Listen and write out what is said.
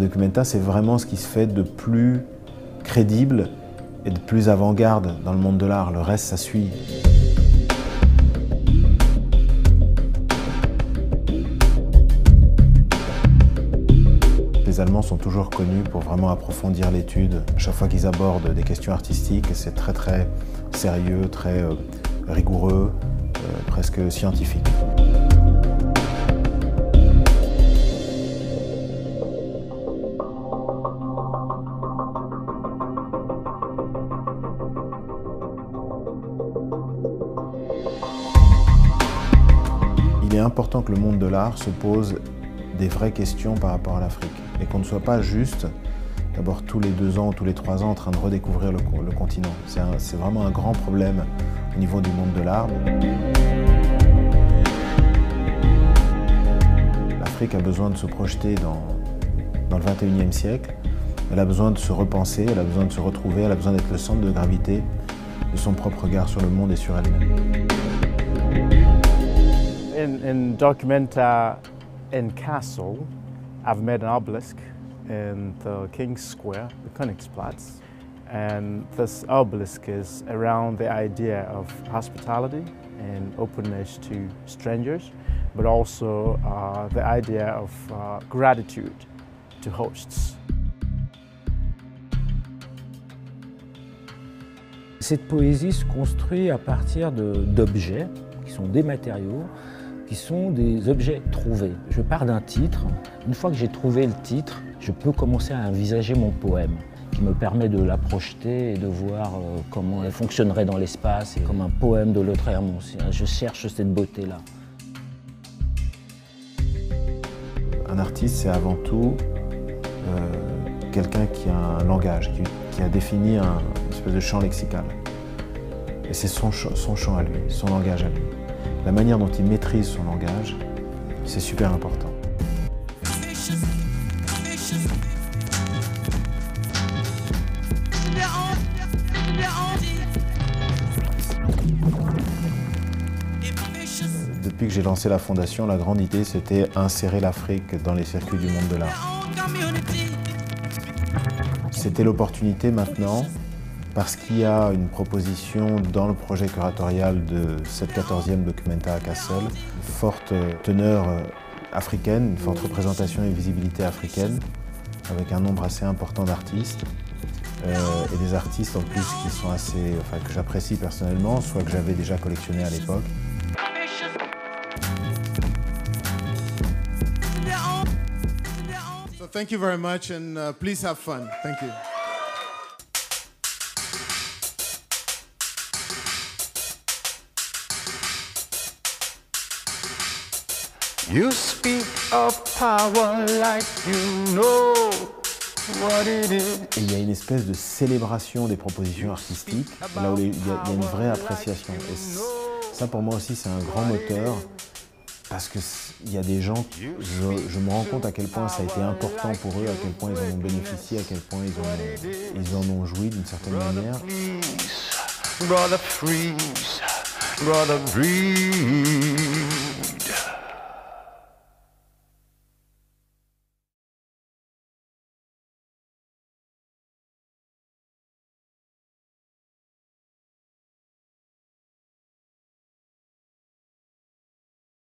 documenta, c'est vraiment ce qui se fait de plus crédible et de plus avant-garde dans le monde de l'art. Le reste, ça suit. Les Allemands sont toujours connus pour vraiment approfondir l'étude. Chaque fois qu'ils abordent des questions artistiques, c'est très très sérieux, très euh, rigoureux, euh, presque scientifique. Il est important que le monde de l'art se pose des vraies questions par rapport à l'Afrique et qu'on ne soit pas juste d'abord tous les deux ans, tous les trois ans en train de redécouvrir le, continent. C'est vraiment un grand problème au niveau du monde de l'art. L'Afrique a besoin de se projeter dans, dans le 21e siècle. Elle a besoin de se repenser, elle a besoin de se retrouver, elle a besoin d'être le centre de gravité de son propre regard sur le monde et sur elle-même. In, in Documenta in Castle, I've made an obelisk in the King's Square, the Königsplatz. And this obelisk is around the idea of hospitality and openness to strangers, but also uh, the idea of uh, gratitude to hosts. Cette poésie se construit à partir d'objets qui sont des matériaux, qui sont des objets trouvés. Je pars d'un titre. Une fois que j'ai trouvé le titre, je peux commencer à envisager mon poème qui me permet de la projeter et de voir euh, comment elle fonctionnerait dans l'espace, comme un poème de Lautréamont. Je cherche cette beauté-là. Un artiste, c'est avant tout euh, quelqu'un qui a un langage, qui, a défini un, une espèce de champ lexical. Et c'est son, son champ à lui, son langage à lui. La manière dont il maîtrise son langage, c'est super important. Depuis que j'ai lancé la fondation, la grande idée c'était insérer l'Afrique dans les circuits du monde de l'art. C'était l'opportunité maintenant, parce qu'il y a une proposition dans le projet curatorial de cette 14e Documenta à Kassel, forte teneur africaine, une forte représentation et visibilité africaine, avec un nombre assez important d'artistes. Euh, et des artistes en plus qui sont assez, que j'apprécie personnellement, soit que j'avais déjà collectionné à l'époque. Thank you very much and uh, please have fun. Thank you. You speak of power like you know what it is. Et il y a une espèce de célébration des propositions artistiques, là où il y a, il y a une vraie appréciation. Et ça, pour moi aussi, c'est un grand moteur parce qu'il y a des gens, je, je, me rends compte à quel point ça a été important pour eux, à quel point ils en ont bénéficié, à quel point ils, ont, ils en ont joui d'une certaine manière. Brother brother.